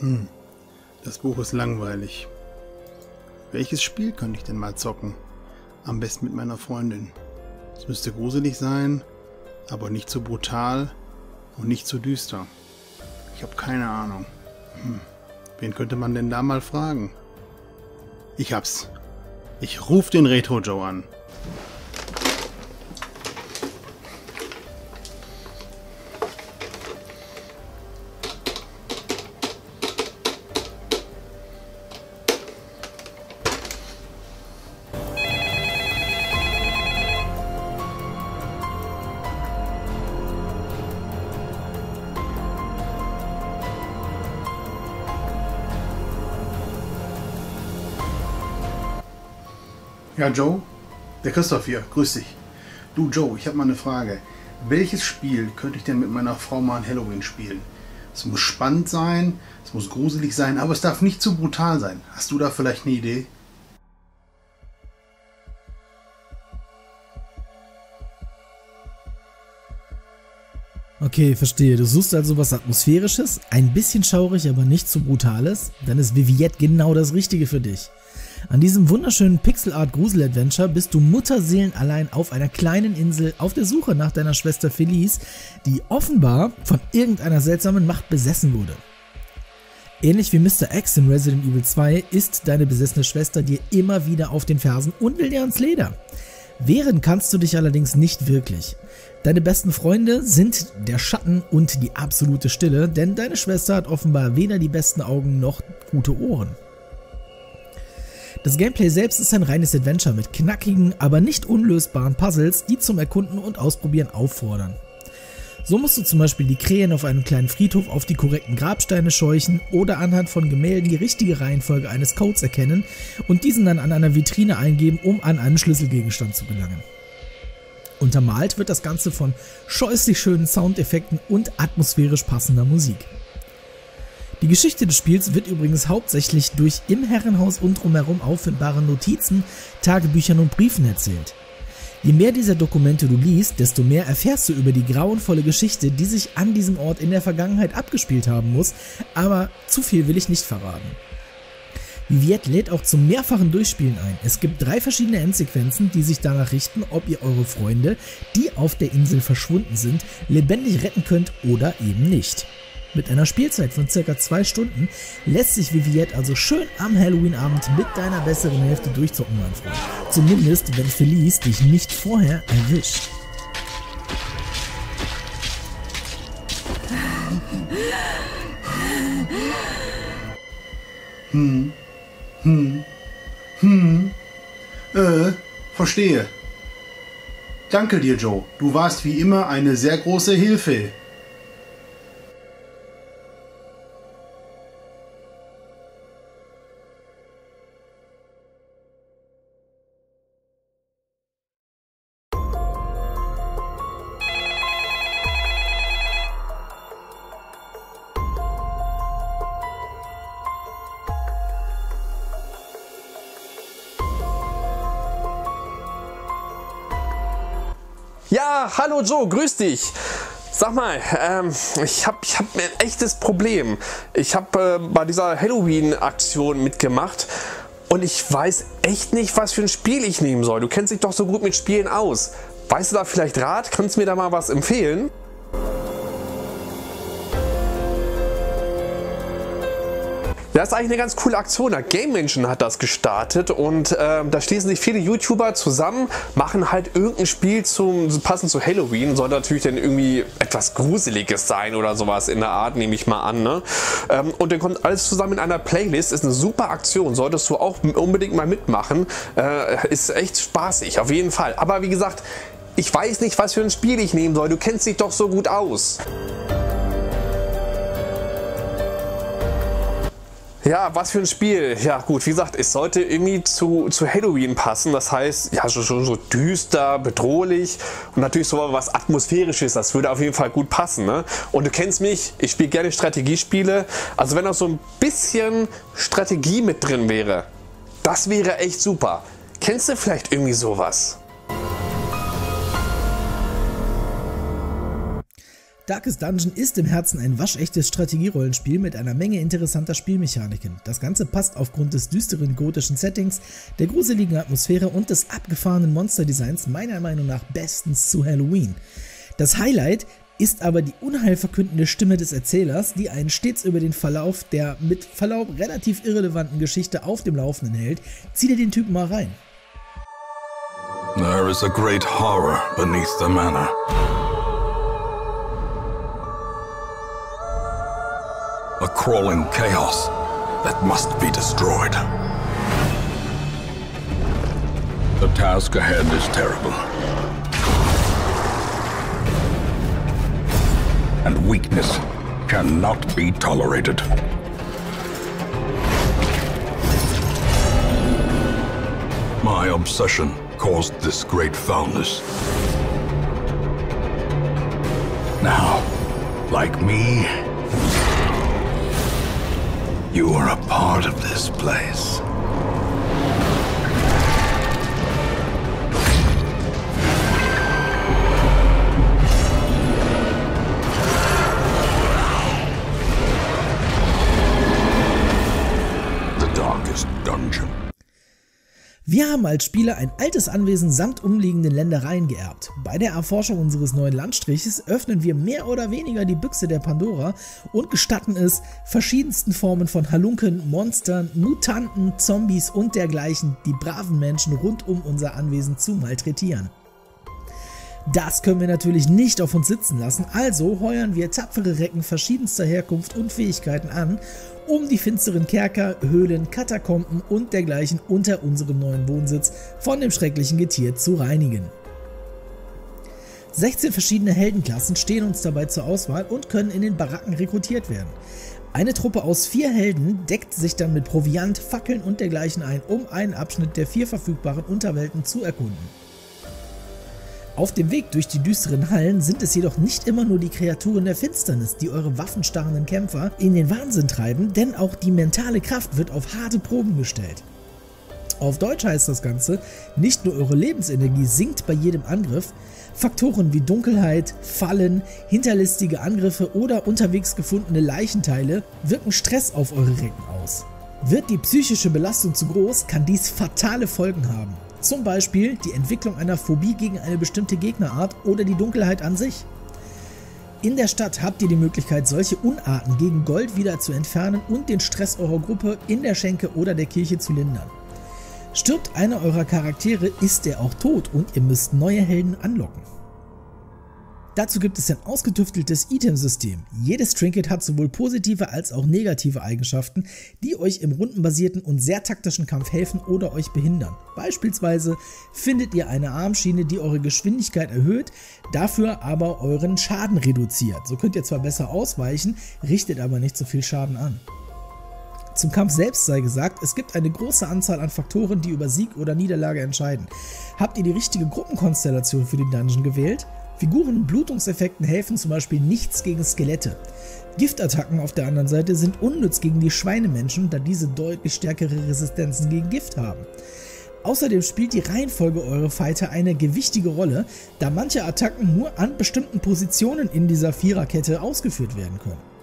Hm, das Buch ist langweilig. Welches Spiel könnte ich denn mal zocken? Am besten mit meiner Freundin. Es müsste gruselig sein, aber nicht zu brutal und nicht zu düster. Ich habe keine Ahnung. Hm, wen könnte man denn da mal fragen? Ich hab's. Ich ruf den Retro Joe an. Ja, Joe? Der Christoph hier, grüß dich. Du, Joe, ich habe mal eine Frage. Welches Spiel könnte ich denn mit meiner Frau mal an Halloween spielen? Es muss spannend sein, es muss gruselig sein, aber es darf nicht zu brutal sein. Hast du da vielleicht eine Idee? Okay, verstehe. Du suchst also was Atmosphärisches, ein bisschen schaurig, aber nicht zu brutales. Dann ist Viviette genau das Richtige für dich. An diesem wunderschönen Pixel-Art-Grusel-Adventure bist du mutterseelenallein auf einer kleinen Insel auf der Suche nach deiner Schwester Felice, die offenbar von irgendeiner seltsamen Macht besessen wurde. Ähnlich wie Mr. X in Resident Evil 2 ist deine besessene Schwester dir immer wieder auf den Fersen und will dir ans Leder. Wehren kannst du dich allerdings nicht wirklich. Deine besten Freunde sind der Schatten und die absolute Stille, denn deine Schwester hat offenbar weder die besten Augen noch gute Ohren. Das Gameplay selbst ist ein reines Adventure mit knackigen, aber nicht unlösbaren Puzzles, die zum Erkunden und Ausprobieren auffordern. So musst du zum Beispiel die Krähen auf einem kleinen Friedhof auf die korrekten Grabsteine scheuchen oder anhand von Gemälden die richtige Reihenfolge eines Codes erkennen und diesen dann an einer Vitrine eingeben, um an einen Schlüsselgegenstand zu gelangen. Untermalt wird das Ganze von scheußlich schönen Soundeffekten und atmosphärisch passender Musik. Die Geschichte des Spiels wird übrigens hauptsächlich durch im Herrenhaus und drumherum auffindbare Notizen, Tagebüchern und Briefen erzählt. Je mehr dieser Dokumente du liest, desto mehr erfährst du über die grauenvolle Geschichte, die sich an diesem Ort in der Vergangenheit abgespielt haben muss, aber zu viel will ich nicht verraten. Viviette lädt auch zum mehrfachen Durchspielen ein. Es gibt drei verschiedene Endsequenzen, die sich danach richten, ob ihr eure Freunde, die auf der Insel verschwunden sind, lebendig retten könnt oder eben nicht. Mit einer Spielzeit von circa zwei Stunden lässt sich Viviette also schön am Halloween-Abend mit deiner besseren Hälfte durchzocken, mein Freund. Zumindest, wenn Felice dich nicht vorher erwischt. Hm. Hm. Hm. Äh, verstehe. Danke dir, Joe. Du warst wie immer eine sehr große Hilfe. Ja, hallo Joe, grüß dich. Sag mal, ähm, ich habe ich hab ein echtes Problem. Ich habe äh, bei dieser Halloween-Aktion mitgemacht und ich weiß echt nicht, was für ein Spiel ich nehmen soll. Du kennst dich doch so gut mit Spielen aus. Weißt du da vielleicht Rat? Kannst du mir da mal was empfehlen? Das ist eigentlich eine ganz coole Aktion. Game Engine hat das gestartet und äh, da schließen sich viele YouTuber zusammen, machen halt irgendein Spiel zum passend zu Halloween. Soll natürlich dann irgendwie etwas Gruseliges sein oder sowas in der Art, nehme ich mal an. Ne? Ähm, und dann kommt alles zusammen in einer Playlist. Ist eine super Aktion. Solltest du auch unbedingt mal mitmachen. Äh, ist echt spaßig, auf jeden Fall. Aber wie gesagt, ich weiß nicht, was für ein Spiel ich nehmen soll. Du kennst dich doch so gut aus. Ja, was für ein Spiel. Ja gut, wie gesagt, es sollte irgendwie zu, zu Halloween passen. Das heißt, ja, schon, schon so düster, bedrohlich und natürlich so was Atmosphärisches. Das würde auf jeden Fall gut passen. Ne? Und du kennst mich, ich spiele gerne Strategiespiele. Also wenn auch so ein bisschen Strategie mit drin wäre, das wäre echt super. Kennst du vielleicht irgendwie sowas? Darkest Dungeon ist im Herzen ein waschechtes Strategierollenspiel mit einer Menge interessanter Spielmechaniken. Das Ganze passt aufgrund des düsteren gotischen Settings, der gruseligen Atmosphäre und des abgefahrenen Monsterdesigns meiner Meinung nach bestens zu Halloween. Das Highlight ist aber die unheilverkündende Stimme des Erzählers, die einen stets über den Verlauf der mit Verlaub relativ irrelevanten Geschichte auf dem Laufenden hält. Zieh dir den Typen mal rein. There is a great horror beneath the manor. A crawling chaos that must be destroyed. The task ahead is terrible. And weakness cannot be tolerated. My obsession caused this great foulness. Now, like me, You are a part of this place. Wir haben als Spieler ein altes Anwesen samt umliegenden Ländereien geerbt. Bei der Erforschung unseres neuen Landstriches öffnen wir mehr oder weniger die Büchse der Pandora und gestatten es, verschiedensten Formen von Halunken, Monstern, Mutanten, Zombies und dergleichen die braven Menschen rund um unser Anwesen zu malträtieren. Das können wir natürlich nicht auf uns sitzen lassen, also heuern wir tapfere Recken verschiedenster Herkunft und Fähigkeiten an, um die finsteren Kerker, Höhlen, Katakomben und dergleichen unter unserem neuen Wohnsitz von dem schrecklichen Getier zu reinigen. 16 verschiedene Heldenklassen stehen uns dabei zur Auswahl und können in den Baracken rekrutiert werden. Eine Truppe aus vier Helden deckt sich dann mit Proviant, Fackeln und dergleichen ein, um einen Abschnitt der vier verfügbaren Unterwelten zu erkunden. Auf dem Weg durch die düsteren Hallen sind es jedoch nicht immer nur die Kreaturen der Finsternis, die eure waffenstarrenden Kämpfer in den Wahnsinn treiben, denn auch die mentale Kraft wird auf harte Proben gestellt. Auf Deutsch heißt das Ganze, nicht nur eure Lebensenergie sinkt bei jedem Angriff, Faktoren wie Dunkelheit, Fallen, hinterlistige Angriffe oder unterwegs gefundene Leichenteile wirken Stress auf eure Recken aus. Wird die psychische Belastung zu groß, kann dies fatale Folgen haben. Zum Beispiel die Entwicklung einer Phobie gegen eine bestimmte Gegnerart oder die Dunkelheit an sich. In der Stadt habt ihr die Möglichkeit, solche Unarten gegen Gold wieder zu entfernen und den Stress eurer Gruppe in der Schenke oder der Kirche zu lindern. Stirbt einer eurer Charaktere, ist er auch tot und ihr müsst neue Helden anlocken. Dazu gibt es ein ausgetüfteltes Item-System. Jedes Trinket hat sowohl positive als auch negative Eigenschaften, die euch im rundenbasierten und sehr taktischen Kampf helfen oder euch behindern. Beispielsweise findet ihr eine Armschiene, die eure Geschwindigkeit erhöht, dafür aber euren Schaden reduziert. So könnt ihr zwar besser ausweichen, richtet aber nicht so viel Schaden an. Zum Kampf selbst sei gesagt, es gibt eine große Anzahl an Faktoren, die über Sieg oder Niederlage entscheiden. Habt ihr die richtige Gruppenkonstellation für den Dungeon gewählt? Figuren mit Blutungseffekten helfen zum Beispiel nichts gegen Skelette. Giftattacken auf der anderen Seite sind unnütz gegen die Schweinemenschen, da diese deutlich stärkere Resistenzen gegen Gift haben. Außerdem spielt die Reihenfolge eurer Fighter eine gewichtige Rolle, da manche Attacken nur an bestimmten Positionen in dieser Viererkette ausgeführt werden können.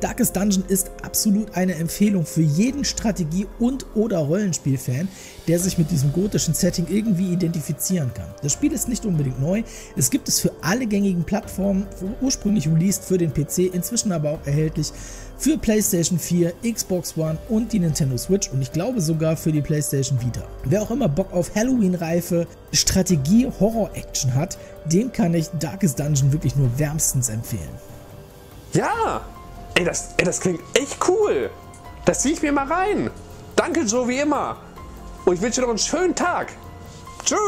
Darkest Dungeon ist absolut eine Empfehlung für jeden Strategie- und oder Rollenspiel-Fan, der sich mit diesem gotischen Setting irgendwie identifizieren kann. Das Spiel ist nicht unbedingt neu, es gibt es für alle gängigen Plattformen, ursprünglich released für den PC, inzwischen aber auch erhältlich für PlayStation 4, Xbox One und die Nintendo Switch und ich glaube sogar für die PlayStation Vita. Wer auch immer Bock auf Halloween-reife Strategie-Horror-Action hat, dem kann ich Darkest Dungeon wirklich nur wärmstens empfehlen. Ja, Ey das, ey, das klingt echt cool. Das ziehe ich mir mal rein. Danke, Joe, wie immer. Und ich wünsche dir noch einen schönen Tag. Tschüss.